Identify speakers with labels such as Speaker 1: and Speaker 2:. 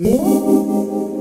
Speaker 1: Música